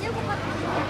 结果他。